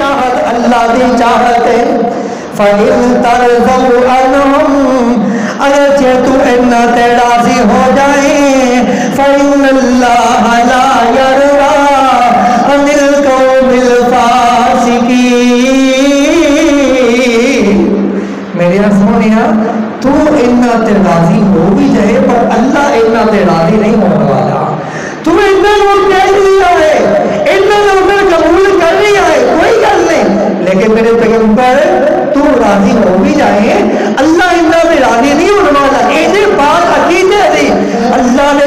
चाहत, अल्लाह चाहत तू इन्ना हो अनिल सोनिया तू इना राज़ी हो भी जाए, पर अल्लाह इना तेराजी नहीं राज़ी हो भी जाए, अल्लाह इन्होंने राज़ी नहीं होने वाला। इन्हें बात अकीदे दी। अल्लाह ने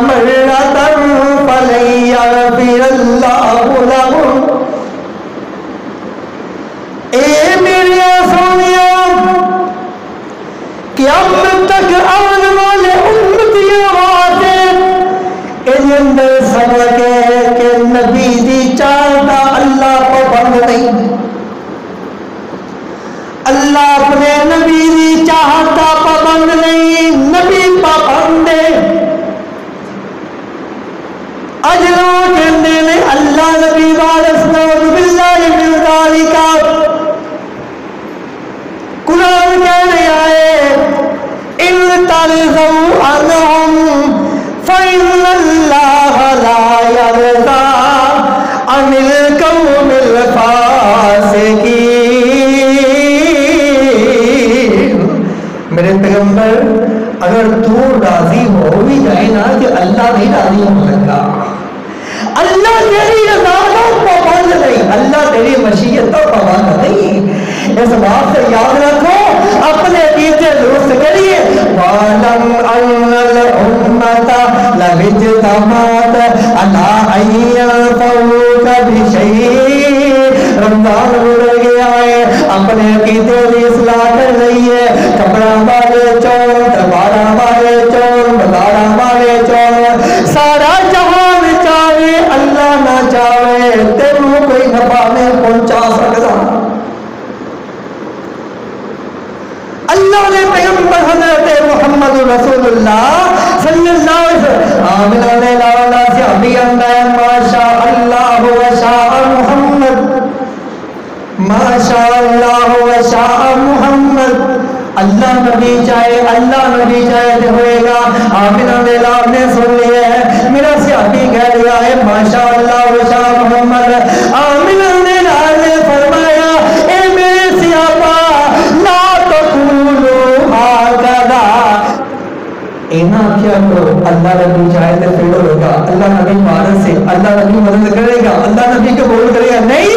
मरता कुरान कह रहा है इन तारीफ़ सारा जहाँ चावे अल्लाह ना चावे तेनू कोई नफा नहीं पहुँचा सकता अल्लाह ने पैगंबर हज़रत मोहम्मद रसूलुल्लाह सल्लल्लाहु अलैहि वसल्लम, आमिना ने लावला से अभी अंदा माशा अल्लाह व शा मोहम्मद। माशा अल्लाह व शा मोहम्मद। अल्लाह नबी चाहे अल्लाह नबी चाहे तो होएगा। आमिना ने लाभ ने सुन लिया है। मेरा सियाती कह दिया है माशा अल्लाह शाह मोहम्मद। आमिना ने लाल ने फरमाया, ए मेरे सियापा, ला तो कूलो हाकदा। इना क्या करो अल्लाह नबी चाहे तो फिर होगा अल्लाह नबी मारत से, अल्लाह नबी मदद करेगा। अल्लाह नबी को बोल करेगा। नहीं।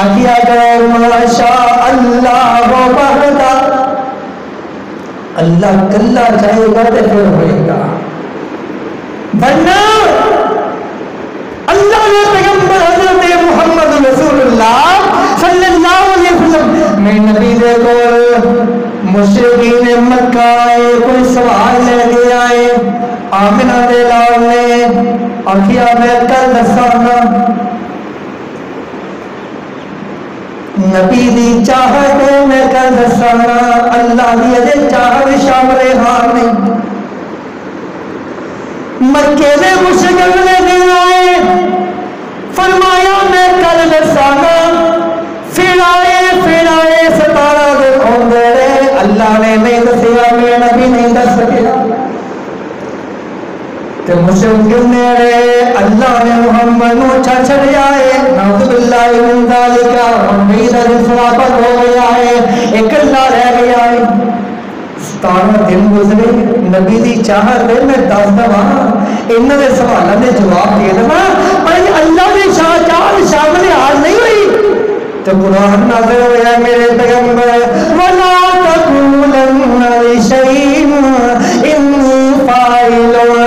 आखिया करो माशा अल्लाह बहदा अल्लाह कल्ला चाहेगा तो फिर होएगा। वरना अल्लाह ने पैगंबर हज़रत मोहम्मद रसूलुल्लाह सल्लल्लाहु अलैहि वसल्लम मैं नबी दे कोल मुशरिकीन मक्का आए, कोई सवाल लेके आए। आमिना दे लाल ने आखिया मैं कल दसाना। नबी दी चाहत मैं कल दसाना अल्लाह दी अजे चाहत शामले हार नहीं मक्के ने मुश्किल ने दिन आए, फरमाया, मैं कल दसाना फिर आए फिर आए, सतारा आते रहे। अल्लाह ने नहीं दसिया मैं नबी नहीं दस सकिया ते मुश्किल ने रहे अल्लाह ने मोहम्मद नु छड़ आए नाउजुबिल्लाहि मिन जालिका उम्मीद रिसला पर हो गया है। एक अल्लाह रह गया है। सतारा दिन गुजरे, नबी दी चाहत है मैं दस दवा। इन्हां दे सवालों दे जवाब दे दवा। पर अल्लाह दी शाह चाह शामिल हाल नहीं हुई। तो कुरान नाज़िल होया मेरे पैगंबर। वला तकूलन लिशैइन इन्नी फाइलुन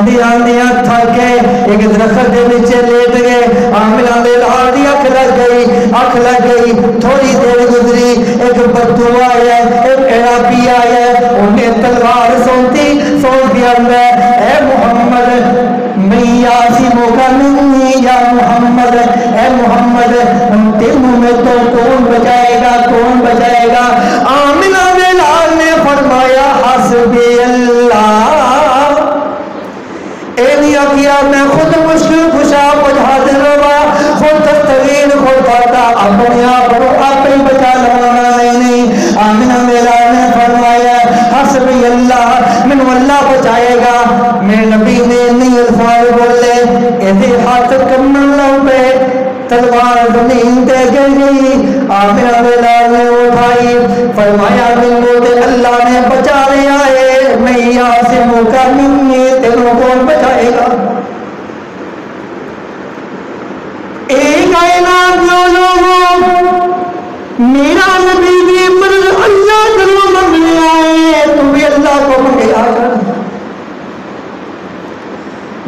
आंधी थक, एक दरख्त के नीचे लेट गए आमिना दे लाल अख लग गई, अख लग गई, थोड़ी देर गुजरी, एक बद्दू आया, एक एराबी आया, उन्हें तलवार सौंपी, सौंप दिया ए मोहम्मद, मैया सी मौका नहीं या मोहम्मद ए मोहम्मद तेनू में तो कौन बचाएगा कौन बचाएगा आमिना ने लाल ने फरमाया हसबी अल्लाह मैं खुद मुश्किल खुशा बुझा दिलवा खुद तस्वीर खुद आता अपने आप को आप ही बचा लवाना नहीं आमिना मेरा ने फरमाया हसबी अल्लाह मैनू अल्लाह बचाएगा मेरे नबी ने नहीं अल्फाज बोले ਇਹਦੇ ਹੱਥ ਕੰਮਣ ਲੱਗ ਪਏ तलवार जमीन पे गिर गई आमिना बेलाल ने उठाई फरमाया मिनको ते अल्लाह ने बचा लिया है मैं यहाँ से मौका मिलने तेनों कौन बचाएगा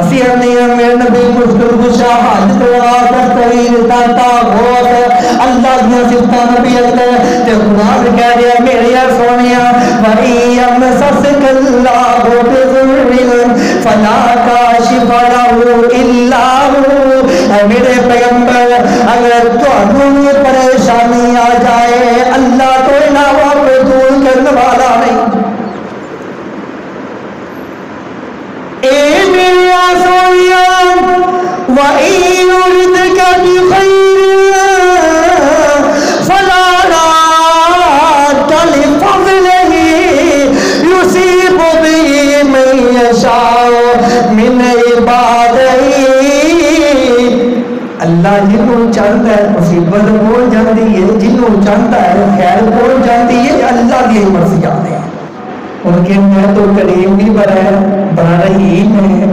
ਅਸੀਂ ਦੀਆਂ ਸਿਫਤਾਂ ਨਬੀ ਅੱਲੇ ਤੇ ਕੁਰਾਨ ਕਹਿ ਰਿਹਾ ਮੇਰੇ ਯਾਰ ਸੋਹਣਿਆ ਵਰੀ ਅਮ ਸਸ ਕੱਲਾ ਹੋ ਬਿਜ਼ੁਰਿਨ ਫਲਾ ਕਾਸ਼ਿਫ ਲਹੂ ਇਲਾ ਹੂ ਐ ਮੇਰੇ ਪੈਗੰਬਰ ਅਗਰ ਤੁਹਾਨੂੰ ਵੀ ਪਰੇਸ਼ਾਨੀ ਆ जिन्हों चाहता है खैर बोल जाती है अल्लाह की मर्जियाँ ने उनके मैं तो करीम भी बड़ा है बड़ा रहीम है।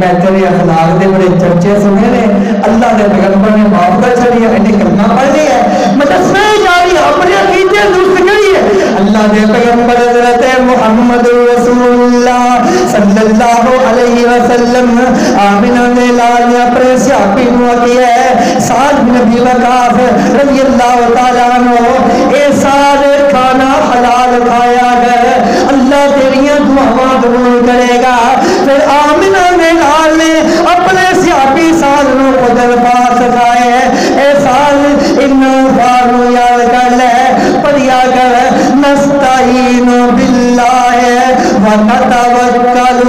मैं तेरे अखलाक के बड़े चर्चे सुने ने। अल्लाह के पैगंबर ने माफ़ कर है, इन्हें कलमा पढ़नी है। मैं दसना ही जा रही अपने अकीदे दुरुस्त करी है। अल्लाह के पैगंबर हज़रत मोहम्मद रसूलुल्लाह सल्लल्लाहु अलैहि वसल्लम, आमिना ने लाल ने अपने सियापी नु किया है। साथ नबी वकाफ रज़ी अल्लाह तआला व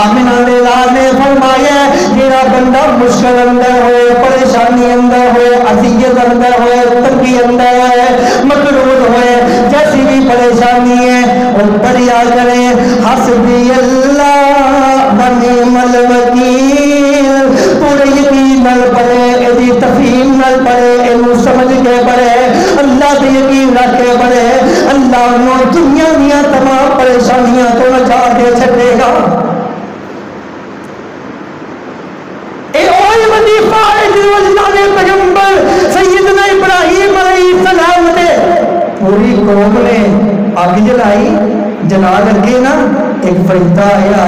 आमिना लाल ने फरमाया जेड़ा बंदा मुश्किल अंदर होए परेशानी अंदर होए असियत अंदर होए तंगी अंदर होए मकरूर होए जैसी भी परेशानी है और बढ़िया करे हस्बी अल्लाह व निअमल वकील, पूरे यकीन नाल पढ़े एदी तफहीम नाल पढ़े एनु समझ के पढ़े अल्लाह ते यकीन रख के पढ़े अल्लाह नो दुनिया दियाँ तमाम परेशानियाँ तो नजात दे छड़ेगा ए ओए वजीफा है जो अल्लाह ने पैगंबर सैयदना इब्राहिम अलैहिस्सलाम दे पूरी कौम ने अग जलाई। जला लगे ना एक फरिश्ता आया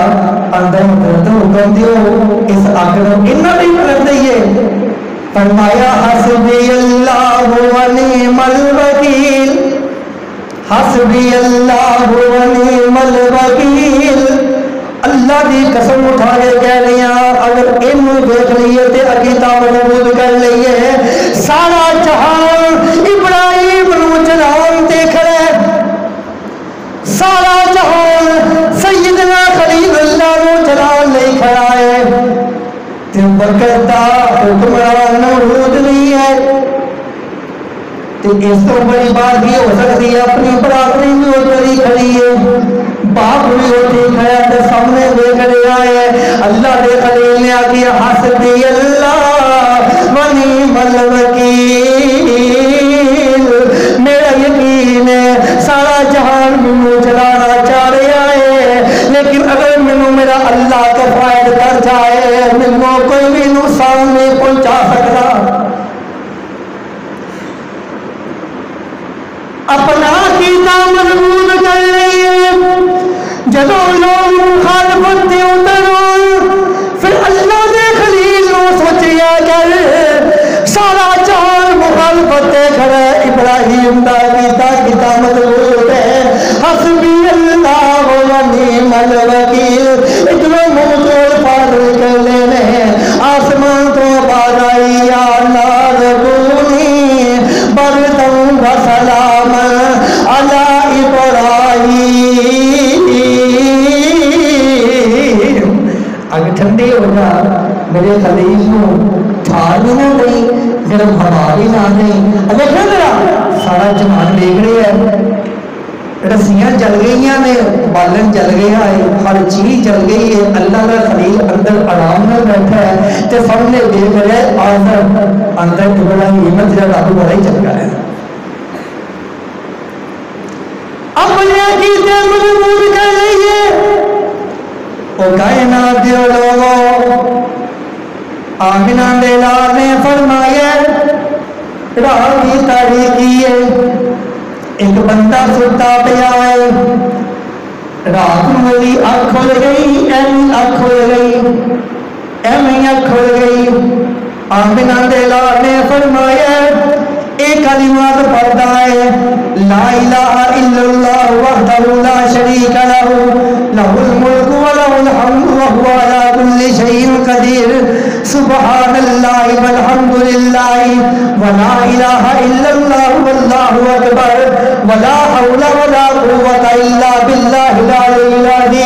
आंदा हज़रत हुक्म दियो, इस अग को इन्ना नहीं कर दईए फरमाया हसबी अल्लाह व निअमल वकील हसबी अल्लाह व निअमल वकील, अल्लाह की कसम उठा के कह रही अगर इन देख लीए तो अकीदा मज़बूत कर लीए सारा जहान इब्राहिम जलान देख रहे सारा सैयदना खलीलुल्लाह नु जलाल नहीं खड़ा है। ते बरकत दा हुक्मरान नमरूद नहीं है। ते इस तो बड़ी बात भी हो सकती है, अपनी बराबरी भी उतरी खड़ी है। बाप भी उठी खड़ा ते सामने देख रहा है। अल्लाह दे खलील ने आखिया हसबी अल्लाह वनी मल अल्लाह तो फायद कर जाए मैनू कोई भी नुकसान नहीं पहुँचा सकता। अपना कीता मज़बूत कर लिए जदों लोग मुखालफत ते उतर, फिर अल्लाह दे खलील नु सोचिया कर, सारा चार मुखालफत खड़ा इब्राहिम दा कीता कीता है हर जल गई है, अल्लाह का खलील अंदर आराम में बैठा है तो सामने देख रहे आज़म अंदर बड़ा हिम्मत जरा रब बड़ा ही है। दे लाल ने फरमाया की है, एक बंदा सुता पिया है रात मेरी अख खुल गई एवं अख खुल गई एवं अख खुल गई। आमिना दे ने फरमाया एक कलिमात पढ़ता है, ला इलाहा इल्लल्लाह वहदहु ला शरीक लहु, लहुल मुल्कु व लहुल हम्दु व कुल्ली शैइन कदीर, सुबहानल्लाहि वल्हम्दुलिल्लाहि, व ला इलाहा इल्लल्लाह वल्लाहु अकबर, व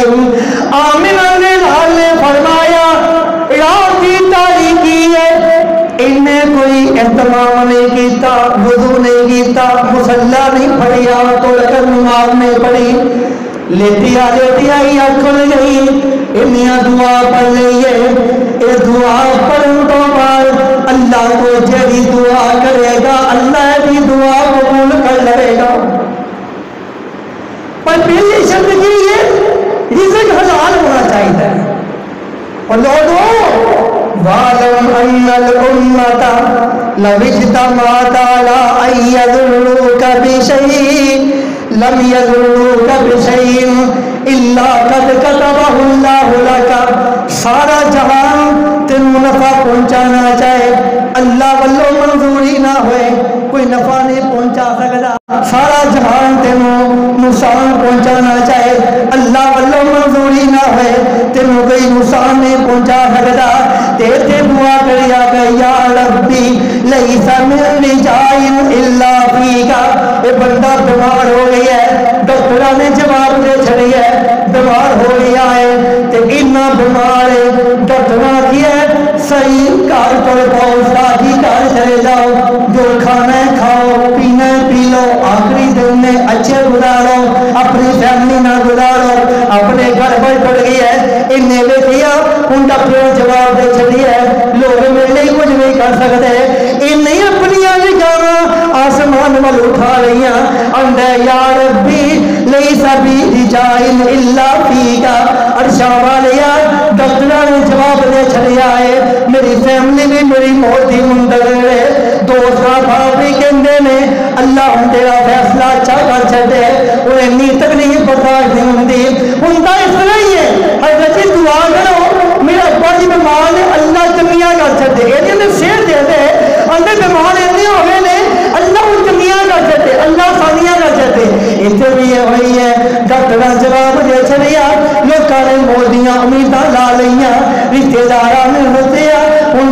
आमिन लाल ने फरमाया, रात की तारीकी है। इन्हें कोई एहतमाम नहीं किया वज़ू नहीं किया मुसल्ला नहीं पढ़िया तो लेकर नमाज़ नहीं पढ़ी। लेटी आ लेटी आई अख खुल गई, इन्निया दुआ पढ़ ली है। ये दुआ पढ़ने तो बाद अल्लाह को जेड़ी दुआ करेगा, अल्लाह की दुआ कबूल कर लेगा। पर पहली शब्द ये रिजक हलाल होना चाहिए लका। सारा जहान तेनू नफा पहुंचाना चाहे अल्लाह वालों मंजूरी ना होए, कोई नफा नहीं पहुँचा सकता सारा जहान तेनू नुकसान पहुंचाना चाहे अल्लाह वालों मंजूरी ना होए। तेनू कोई नुकसान नहीं पहुँचा सकता ते ते दुआ करिया गया रब्बी लईसा मिन रिजाइन इल्ला फीका। ये बंदा बीमार हो गया है, डॉक्टर ने जवाब दे छड़ी है, बीमार हो गया है, ते इन्ना बीमार है। डॉक्टर किया सही घर पर पाओ शादी घर चले जाओ जो खाना है, खाओ, पीना है, पी लो, आखिरी दिन में अच्छे गुजारो, अपनी फैमिली ना गुजारो, अपने घर पर पड़ गई है इन्हें देखिया उन डॉक्टर जवाब दे छड़ी है। लोग मेरे कुछ नहीं कर सकते। इन्हें अपनी गाना आसमान वाल उठा लिया अंदर यार भी लई सभी रिजाइन इल्ला फीका। अरशा वाले यार डॉक्टर ने जवाब दे छड़िया है मेरी फैमिली भी मेरी मौत ही मुंतजर है। दोस्त बाप भी कहते ने अल्लाह तेरा फैसला अच्छा कर छे उन्हें इन्नी तकलीफ़ बर्दाश्त नहीं होंगी उनका इसलिए ही है हज़रत जी दुआ करो मेरा अब्बा जी बीमार ने अल्लाह चंगिया कर छे ये सेहत दे दे बीमार इतने हो गए ने अल्लाह उन चंगिया कर छे अल्लाह सानिया कर छे इतने भी ये हुई है। डॉक्टर जवाब दे छड़िया लोगों ने मोदियाँ उम्मीदा ला लिया रिश्तेदारा ने रुतिया हूँ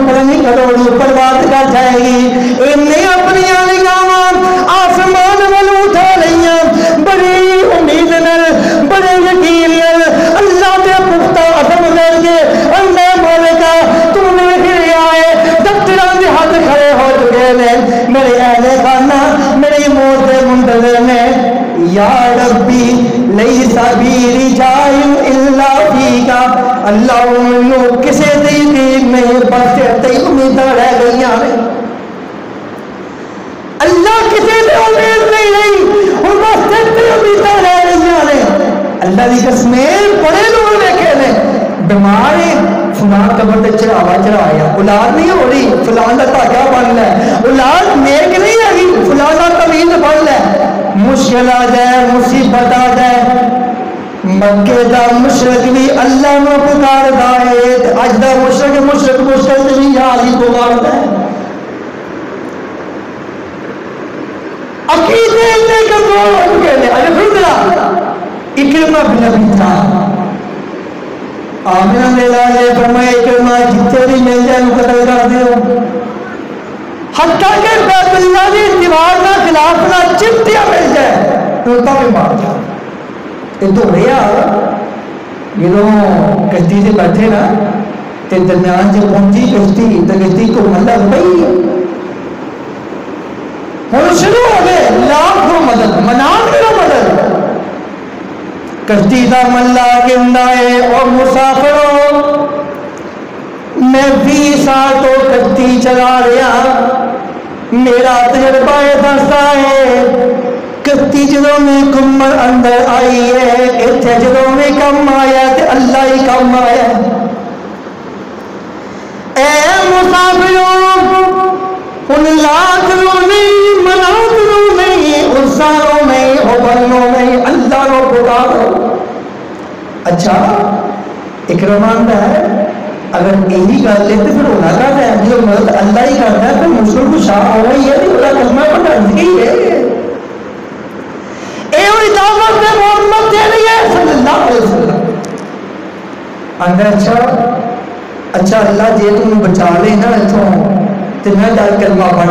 अल्लाह ते चढ़ावा चढ़ाया, औलाद नहीं हो रही फलान बन लै, औलाद नेक नहीं बन लै। मुश्किल आ जाए, मुसीबत आ जाए मक्के का मुशरक भी अल्लाह में पुकारदा है अज का मुशरक मुशरक मुश्किल से भी याद ही पुकारदा है। अकीदे हो चुके हैं। अरे फिर जरा इकरमा बिन अबी था। आमिना ने ने फरमाया इकरमा जितने भी मिल जाए, उनको कतल कर दियो। हत्या के बैतुल्ला की दीवार का खिलाफ ना चिमटिया मिल जाए तो तब मार जा ये तो भैया जो कश्ती से बैठे ना, ते दरम्यान से पहुँची कश्ती तो कश्ती को मतलब पई हम शुरू हो गए, लाखों मदद मनान करो मदद। कश्ती का मल्ला और मुसाफिरों। मैं बीस साल तो कश्ती चला रहा, मेरा तजर्बा दसता है। कश्ती जो में घूमन अंदर आई है इतने जो में कम आया तो नहीं अल्लाह को पुकारो। अच्छा है, अगर यही गल है तो फिर है, जो मदद अल्लाह ही करता है तो मुस्लिम को शाह हो ही है उसका कलमा पढ़ा ही है। और दावत में मोहम्मद दे रही है सल्लल्लाहु अलैहि वसल्लम अंदर अच्छा अच्छा अल्लाह जे तुम बचा ले ना इथों ते मैं चल कलमा पढ़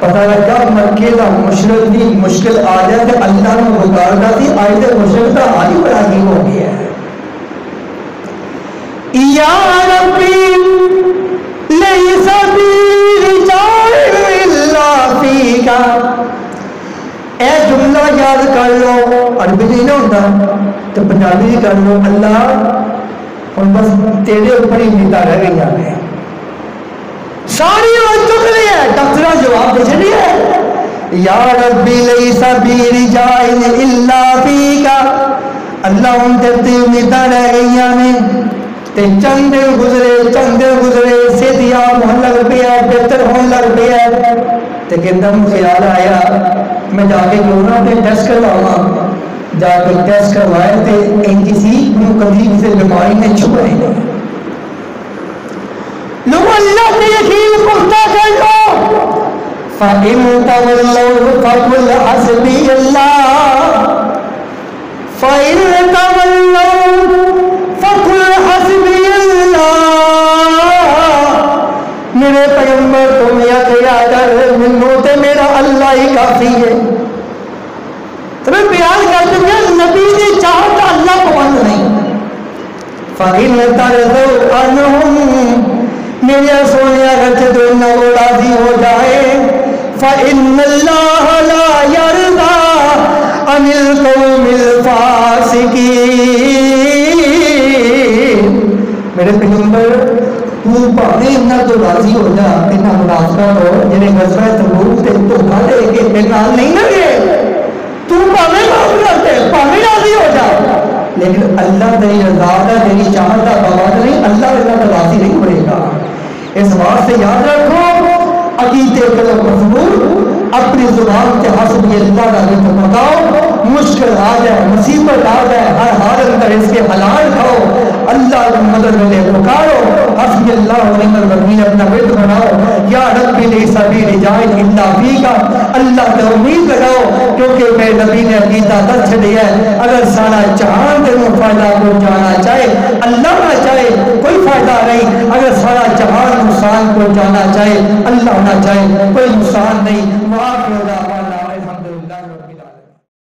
पता लगा मक्के का मुशरक की मुश्किल आ जाए तो अल्लाह को पुकारदा सी अज तो मुशरक का हाल ही बड़ा अजीब हो गया है या रब्बी लैस बी इल्ला फीका ए जुमला याद कर लो अरबी नहीं ना होता तो पंजाबी कर लो अल्लाह हम बस तेरे ऊपर ही उम्मीदा रह गई हैं सारी बात चुक रही है डॉक्टर जवाब दे रही है या रब्बी लैस बी इल्ला फीका अल्लाह हम तेरे उम्मीदा रह गई हैं ते चंद गुजरे चंदे गुजरे सेहतिया होने लग पिया बेहतर होने लग पिया ते कहता ख्याल आया, मैं जाके क्यों ना टेस्ट करवावा। जाके टेस्ट करवाए तो किसी को कभी किसी बीमारी ने छुपाए नहीं। अल्लाह ने यकीन कर लो। अल्लाह फ़ाइम तवल्लौ फकुल मेरे पैगंबर तुम यह कर मैनू तो मेरा काफ़ी है। तुम्हें बयान कर दूँगा नबी ने चाह तो अल्लाह को बंद नहीं। मेरे सोने राज़ी हो मेरे पैगंबर तू भावे इन्ना तो राज़ी हो जा इन्ना मुनाफा हो जिन्हें गजरा तबूक ते धोखा दे के मेरे नाल नहीं ना गए तू भावे माफ़ कर दे भावे राज़ी हो जा लेकिन अल्लाह तेरी रजा का तेरी चाहत का बाबा नहीं अल्लाह इन्ना तो राज़ी नहीं पड़ेगा इस बात से याद रखो अकीदे करो मजबूर अपनी ज़ुबान के हसब अल्लाह का ज़िक्र बताओ मुश्किल आ जाए मुसीबत आ जाए हर हाल अंदर इसके हलाल खाओ अल्लाह की मदद मिले पुकारो हसबी अल्लाह निमल वकील अपना विद बनाओ या रब्बी ले सभी रिजाई इल्ला फीका अल्लाह पे उम्मीद लगाओ क्योंकि मेरे नबी ने अकीदा दस छड़िया है अगर सारा जहान तेन फ़ायदा पहुंचाना चाहे अल्लाह ना चाहे कोई फ़ायदा नहीं अगर सारा जहान नुकसान पहुंचाना चाहे अल्लाह ना चाहे कोई नुकसान नहीं